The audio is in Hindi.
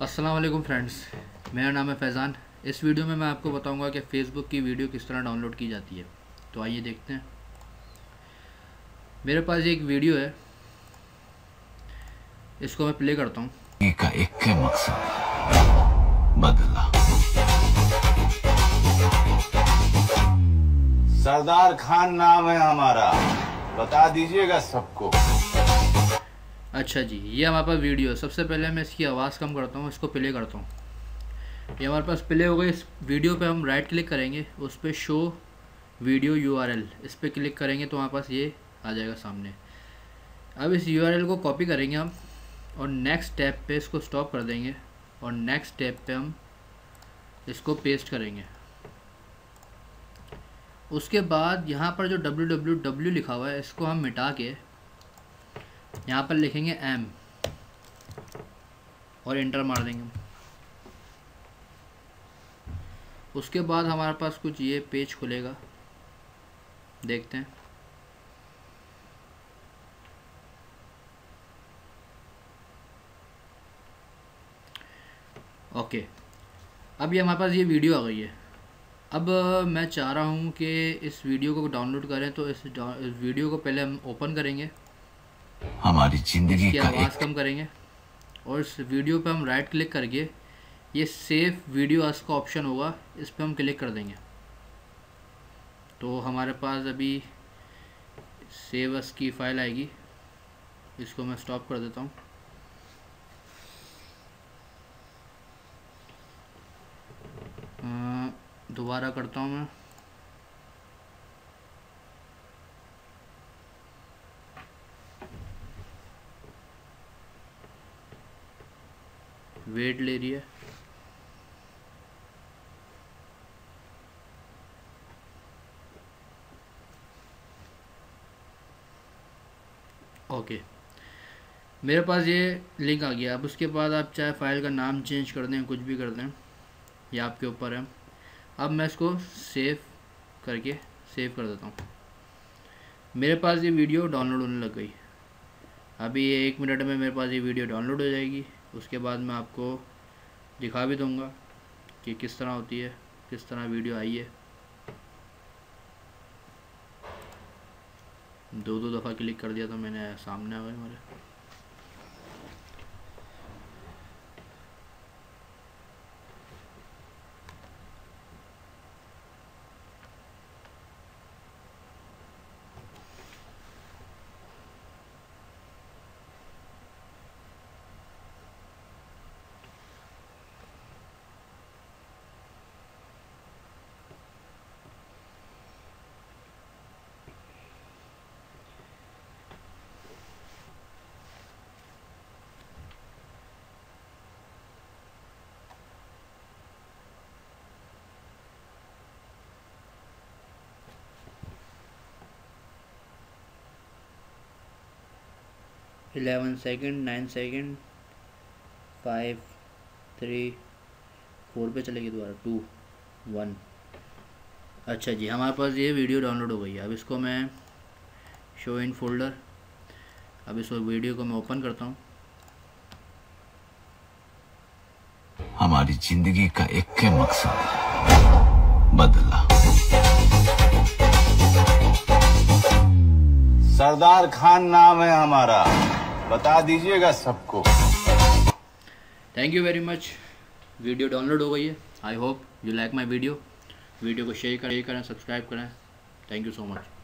अस्सलाम वालेकुम फ्रेंड्स, मेरा नाम है फैज़ान। इस वीडियो में मैं आपको बताऊँगा कि फ़ेसबुक की वीडियो किस तरह डाउनलोड की जाती है। तो आइए देखते हैं। मेरे पास एक वीडियो है, इसको मैं प्ले करता हूँ। सरदार खान नाम है हमारा, बता दीजिएगा सबको। अच्छा जी, ये हमारे पास वीडियो है। सबसे पहले मैं इसकी आवाज़ कम करता हूँ, इसको प्ले करता हूँ। ये हमारे पास प्ले हो गई, इस वीडियो पे हम राइट क्लिक करेंगे, उस पर शो वीडियो यूआरएल इस पर क्लिक करेंगे तो हमारे पास ये आ जाएगा सामने। अब इस यूआरएल को कॉपी करेंगे हम और नेक्स्ट टैब पे इसको स्टॉप कर देंगे और नेक्स्ट टैब पे हम इसको पेस्ट करेंगे। उसके बाद यहाँ पर जो डब्ल्यू लिखा हुआ है, इसको हम मिटा के यहाँ पर लिखेंगे एम और इंटर मार देंगे उसके बाद हमारे पास कुछ ये पेज खुलेगा। देखते हैं। ओके। अब ये हमारे पास ये वीडियो आ गई है। अब मैं चाह रहा हूँ कि इस वीडियो को डाउनलोड करें तो इस, इस वीडियो को पहले हम ओपन करेंगे। हमारी ज़िंदगी का आवाज़ कम करेंगे। और इस वीडियो पे हम राइट क्लिक करके ये सेव वीडियो एस का ऑप्शन होगा इस पर हम क्लिक कर देंगे। तो हमारे पास अभी सेव एस की फ़ाइल आएगी। इसको मैं स्टॉप कर देता हूँ। दोबारा करता हूँ मैं। वेट ले रही है। ओके मेरे पास ये लिंक आ गया। अब उसके बाद आप चाहे फ़ाइल का नाम चेंज कर दें, कुछ भी कर दें, ये आपके ऊपर है। अब मैं इसको सेव करके सेव कर देता हूँ। मेरे पास ये वीडियो डाउनलोड होने लग गई। अभी ये एक मिनट में मेरे पास ये वीडियो डाउनलोड हो जाएगी। उसके बाद मैं आपको दिखा भी दूँगा कि किस तरह होती है, किस तरह वीडियो आई है। दो दो दफ़ा क्लिक कर दिया था मैंने सामने आ गए मेरे 11 सेकेंड, नाइन सेकेंड 5 3 फोर पे चलेगी दोबारा, टू, वन। अच्छा जी, हमारे पास ये वीडियो डाउनलोड हो गई है। अब इसको मैं शो इन फोल्डर अब इस वीडियो को मैं ओपन करता हूँ। हमारी ज़िंदगी का एक मकसद, बदला। सरदार खान नाम है हमारा। बता दीजिएगा सबको। Thank you very much video download हो गई है। I hope you like my video video को शेयर करें करें सब्सक्राइब करें। Thank you so much